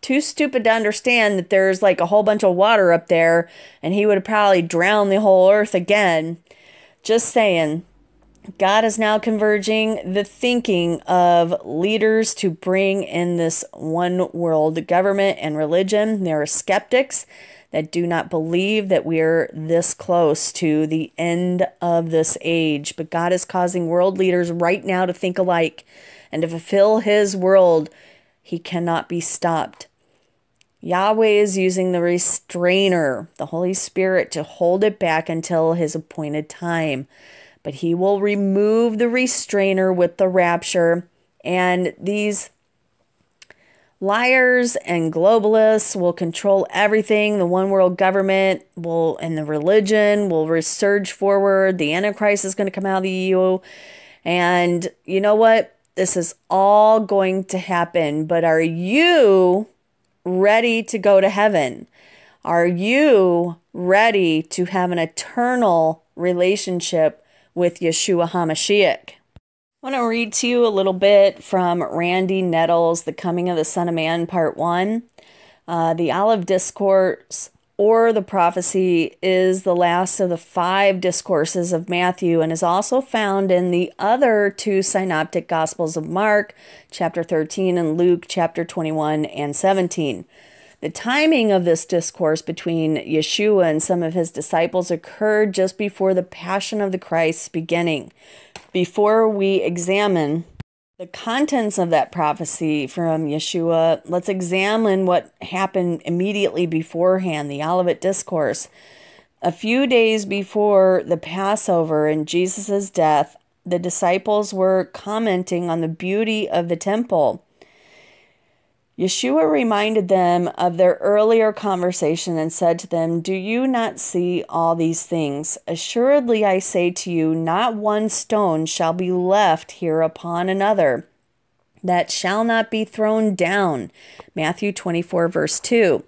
Too stupid to understand that there's like a whole bunch of water up there and he would probably drowned the whole earth again. Just saying. God is now converging the thinking of leaders to bring in this one world government and religion. There are skeptics that do not believe that we're this close to the end of this age. But God is causing world leaders right now to think alike and to fulfill His world. He cannot be stopped. Yahweh is using the restrainer, the Holy Spirit, to hold it back until His appointed time. But He will remove the restrainer with the rapture. And these liars and globalists will control everything. The one world government will, and the religion will resurge forward. The Antichrist is going to come out of the EU. And you know what? This is all going to happen. But are you ready to go to heaven? Are you ready to have an eternal relationship with Yeshua HaMashiach? I want to read to you a little bit from Randy Nettles' The Coming of the Son of Man, Part 1. Uh, the Olive Discourse or the prophecy is the last of the five discourses of Matthew and is also found in the other two synoptic Gospels of Mark, chapter 13, and Luke, chapter 21 and 17. The timing of this discourse between Yeshua and some of his disciples occurred just before the Passion of the Christ's beginning. Before we examine the contents of that prophecy from Yeshua, let's examine what happened immediately beforehand, the Olivet Discourse. A few days before the Passover and Jesus' death, the disciples were commenting on the beauty of the temple. Yeshua reminded them of their earlier conversation and said to them, Do you not see all these things? Assuredly, I say to you, not one stone shall be left here upon another that shall not be thrown down. Matthew 24, verse 2.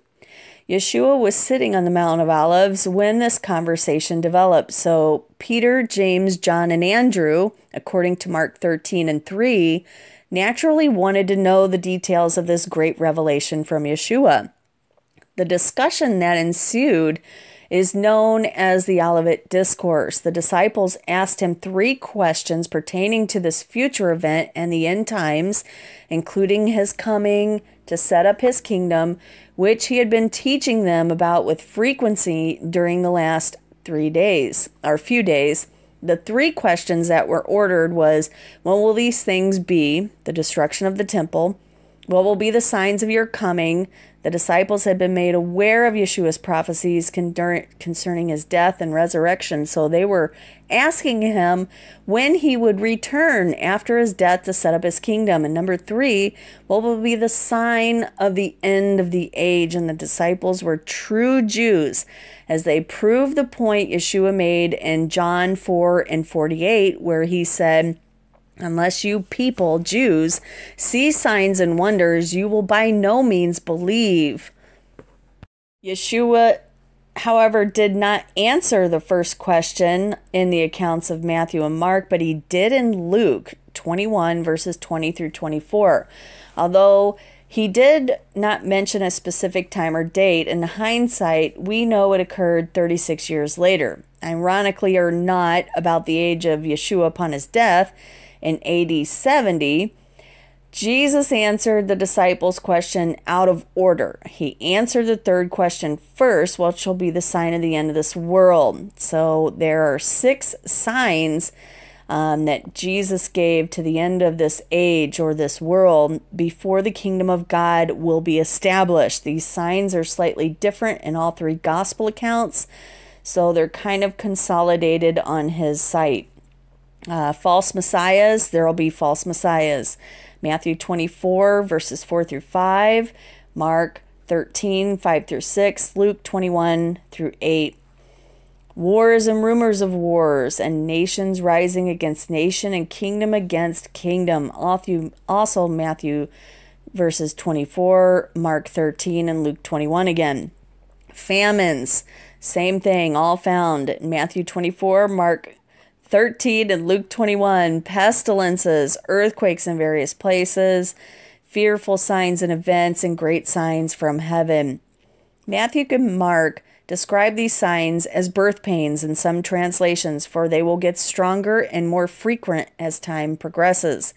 Yeshua was sitting on the Mount of Olives when this conversation developed. So, Peter, James, John, and Andrew, according to Mark 13 and 3, naturally wanted to know the details of this great revelation from Yeshua. The discussion that ensued is known as the Olivet Discourse. The disciples asked him three questions pertaining to this future event and the end times, including his coming to set up his kingdom, which he had been teaching them about with frequency during the last three days, or few days the three questions that were ordered was when will these things be? The destruction of the temple. What will be the signs of your coming the disciples had been made aware of Yeshua's prophecies concerning his death and resurrection, so they were asking him when he would return after his death to set up his kingdom. And number three, what will be the sign of the end of the age? And the disciples were true Jews as they proved the point Yeshua made in John 4 and 48, where he said, Unless you people, Jews, see signs and wonders, you will by no means believe. Yeshua, however, did not answer the first question in the accounts of Matthew and Mark, but he did in Luke 21, verses 20 through 24. Although he did not mention a specific time or date, in hindsight, we know it occurred 36 years later. Ironically or not, about the age of Yeshua upon his death, in AD 70, Jesus answered the disciples' question out of order. He answered the third question first, what shall be the sign of the end of this world? So there are six signs um, that Jesus gave to the end of this age or this world before the kingdom of God will be established. These signs are slightly different in all three gospel accounts, so they're kind of consolidated on his site. Uh, false messiahs, there will be false messiahs. Matthew 24, verses 4 through 5, Mark 13, 5 through 6, Luke 21 through 8. Wars and rumors of wars, and nations rising against nation, and kingdom against kingdom. Also, Matthew verses 24, Mark 13, and Luke 21 again. Famines, same thing, all found Matthew 24, Mark 13 and Luke 21 pestilences, earthquakes in various places, fearful signs and events, and great signs from heaven. Matthew and Mark describe these signs as birth pains in some translations, for they will get stronger and more frequent as time progresses.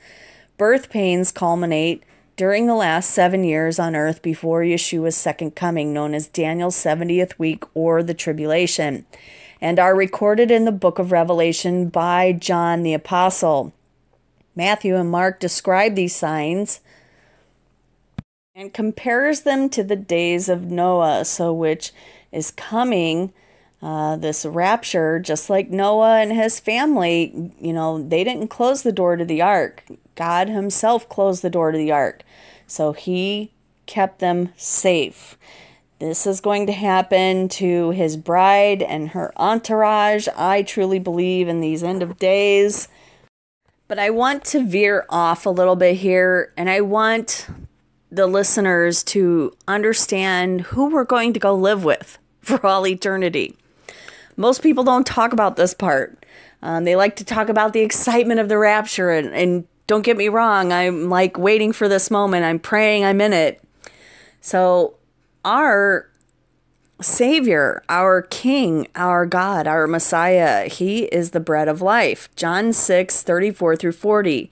Birth pains culminate during the last seven years on earth before Yeshua's second coming, known as Daniel's 70th week or the tribulation, and are recorded in the book of Revelation by John the Apostle. Matthew and Mark describe these signs and compares them to the days of Noah, so which is coming. Uh, this rapture, just like Noah and his family, you know, they didn't close the door to the ark. God Himself closed the door to the ark. So He kept them safe. This is going to happen to His bride and her entourage. I truly believe in these end of days. But I want to veer off a little bit here, and I want the listeners to understand who we're going to go live with for all eternity. Most people don't talk about this part. Um, they like to talk about the excitement of the rapture, and, and don't get me wrong, I'm like waiting for this moment. I'm praying I'm in it. So, our Savior, our King, our God, our Messiah, He is the bread of life. John 6 34 through 40.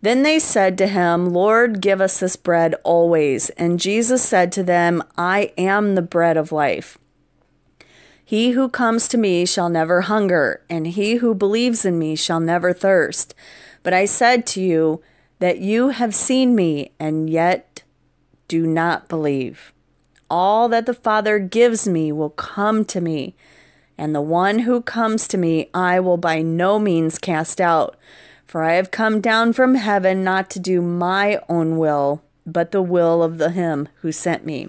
Then they said to him, Lord, give us this bread always. And Jesus said to them, I am the bread of life. He who comes to me shall never hunger, and he who believes in me shall never thirst. But I said to you that you have seen me, and yet do not believe. All that the Father gives me will come to me, and the one who comes to me I will by no means cast out. For I have come down from heaven not to do my own will, but the will of the him who sent me.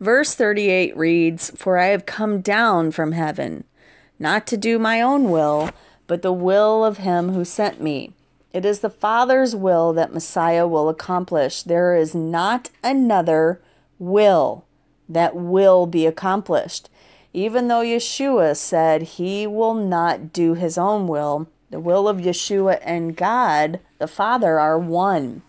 Verse 38 reads, For I have come down from heaven, not to do my own will, but the will of him who sent me. It is the Father's will that Messiah will accomplish. There is not another will that will be accomplished. Even though Yeshua said he will not do his own will, the will of Yeshua and God, the Father, are one.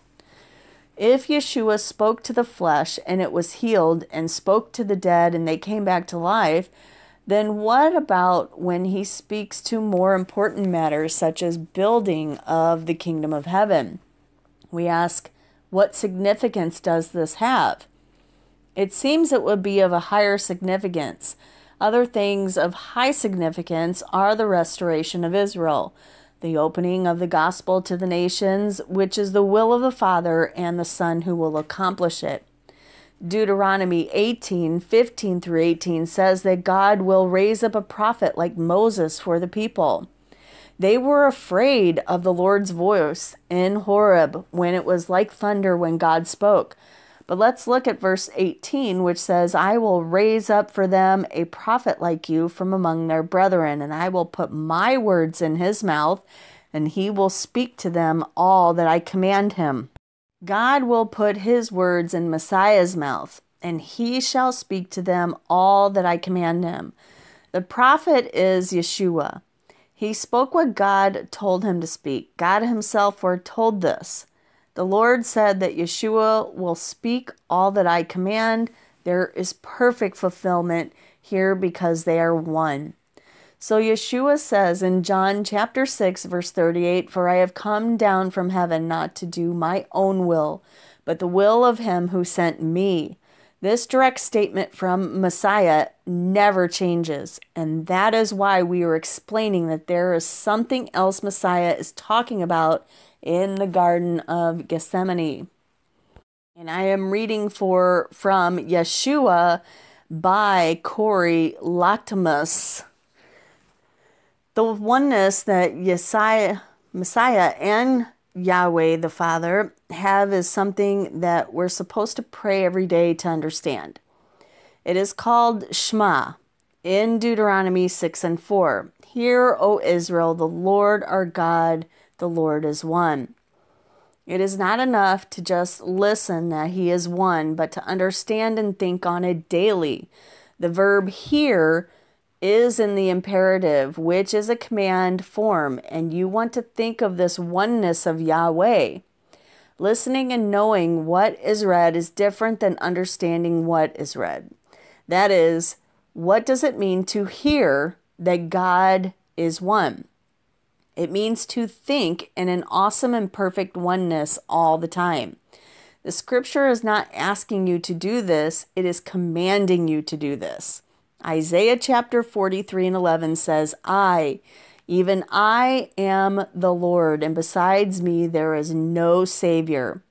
If Yeshua spoke to the flesh and it was healed, and spoke to the dead and they came back to life, then what about when he speaks to more important matters such as building of the kingdom of heaven? We ask, what significance does this have? It seems it would be of a higher significance. Other things of high significance are the restoration of Israel, the opening of the gospel to the nations, which is the will of the Father and the Son who will accomplish it. Deuteronomy 18 15 through 18 says that God will raise up a prophet like Moses for the people. They were afraid of the Lord's voice in Horeb when it was like thunder when God spoke. But let's look at verse 18, which says, I will raise up for them a prophet like you from among their brethren, and I will put my words in his mouth, and he will speak to them all that I command him. God will put his words in Messiah's mouth, and he shall speak to them all that I command him. The prophet is Yeshua. He spoke what God told him to speak. God himself foretold this. The Lord said that Yeshua will speak all that I command. There is perfect fulfillment here because they are one. So Yeshua says in John chapter 6 verse 38, "For I have come down from heaven not to do my own will, but the will of him who sent me." This direct statement from Messiah never changes, and that is why we are explaining that there is something else Messiah is talking about in the garden of Gethsemane. And I am reading for from Yeshua by Corey Latamus the oneness that Yesiah, Messiah and Yahweh the Father have is something that we're supposed to pray every day to understand. It is called Shema in Deuteronomy 6 and 4. Hear, O Israel, the Lord our God, the Lord is one. It is not enough to just listen that He is one, but to understand and think on it daily. The verb here is in the imperative, which is a command form, and you want to think of this oneness of Yahweh. Listening and knowing what is read is different than understanding what is read. That is, what does it mean to hear that God is one? It means to think in an awesome and perfect oneness all the time. The scripture is not asking you to do this, it is commanding you to do this. Isaiah chapter 43 and 11 says, I, even I am the Lord, and besides me there is no Savior.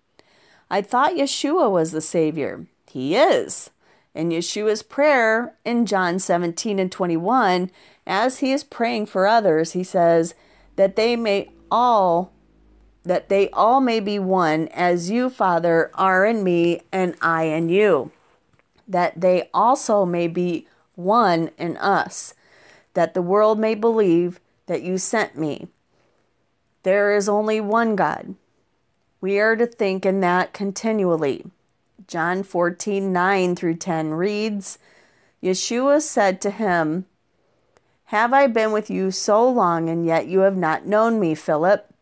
I thought Yeshua was the Savior. He is. In Yeshua's prayer in John 17 and 21, as he is praying for others, he says, that they may all that they all may be one as you father are in me and I in you that they also may be one in us that the world may believe that you sent me. There is only one God. We are to think in that continually. John 14 9 through 10 reads Yeshua said to him, Have I been with you so long, and yet you have not known me, Philip?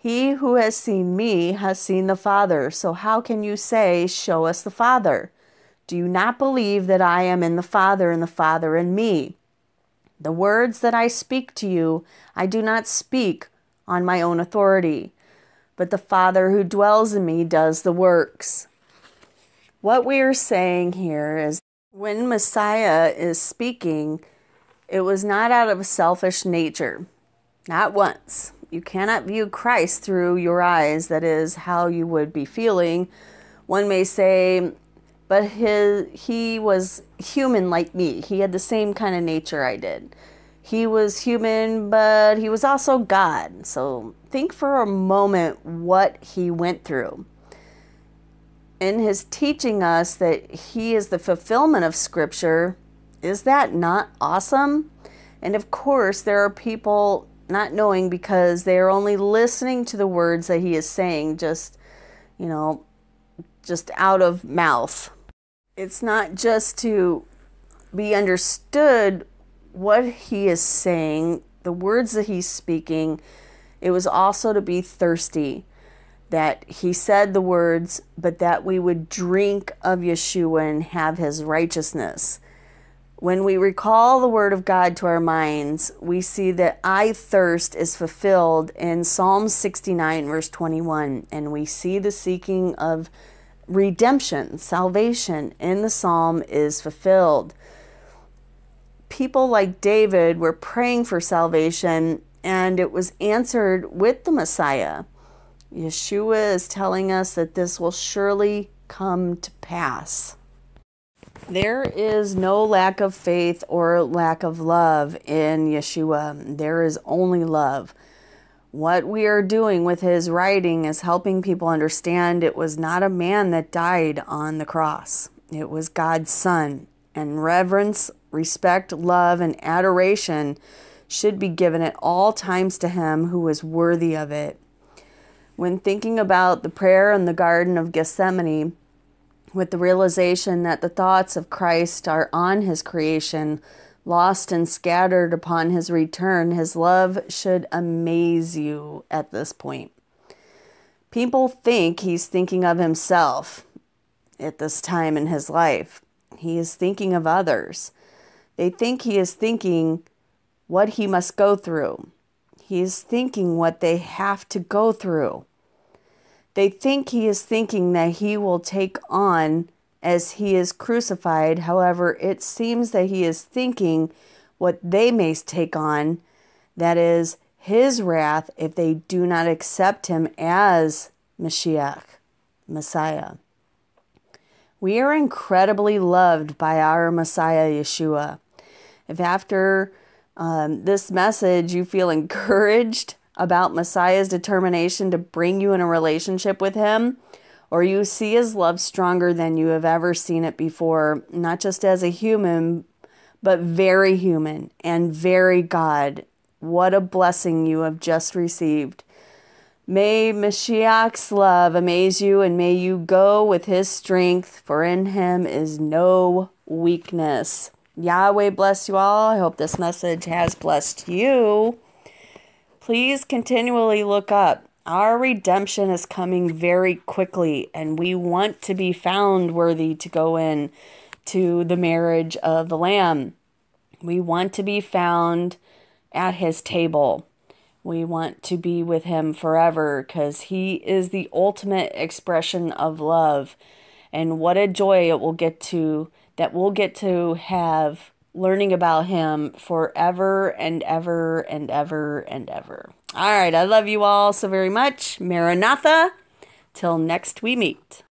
He who has seen me has seen the Father. So how can you say, Show us the Father? Do you not believe that I am in the Father, and the Father in me? The words that I speak to you, I do not speak on my own authority, but the Father who dwells in me does the works. What we are saying here is when Messiah is speaking, it was not out of a selfish nature, not once. You cannot view Christ through your eyes, that is, how you would be feeling. One may say, but his he was human like me. He had the same kind of nature I did. He was human, but he was also God. So think for a moment what he went through. In his teaching us that he is the fulfillment of Scripture, is that not awesome? And of course, there are people not knowing because they are only listening to the words that he is saying, just, you know, just out of mouth it's not just to be understood what he is saying, the words that he's speaking, it was also to be thirsty. That he said the words, but that we would drink of Yeshua and have his righteousness. When we recall the word of God to our minds, we see that I thirst is fulfilled in Psalm 69, verse 21, and we see the seeking of redemption, salvation in the psalm is fulfilled. People like David were praying for salvation and it was answered with the Messiah. Yeshua is telling us that this will surely come to pass. There is no lack of faith or lack of love in Yeshua. There is only love. What we are doing with his writing is helping people understand it was not a man that died on the cross, it was God's Son. And reverence, respect, love, and adoration should be given at all times to him who is worthy of it. When thinking about the prayer in the Garden of Gethsemane, with the realization that the thoughts of Christ are on his creation, lost and scattered upon his return, his love should amaze you at this point. People think he's thinking of himself at this time in his life. He is thinking of others. They think he is thinking what he must go through. He is thinking what they have to go through. They think he is thinking that he will take on as he is crucified. However, it seems that he is thinking what they may take on, that is, his wrath if they do not accept him as Mashiach, Messiah. We are incredibly loved by our Messiah, Yeshua. If after um, this message you feel encouraged about Messiah's determination to bring you in a relationship with him, or you see his love stronger than you have ever seen it before, not just as a human, but very human and very God. What a blessing you have just received. May Mashiach's love amaze you, and may you go with his strength, for in him is no weakness. Yahweh bless you all. I hope this message has blessed you. Please continually look up our redemption is coming very quickly, and we want to be found worthy to go in to the marriage of the Lamb. We want to be found at his table. We want to be with him forever because he is the ultimate expression of love. And what a joy it will get to that we'll get to have learning about him forever and ever and ever and ever. All right, I love you all so very much. Maranatha. Till next we meet.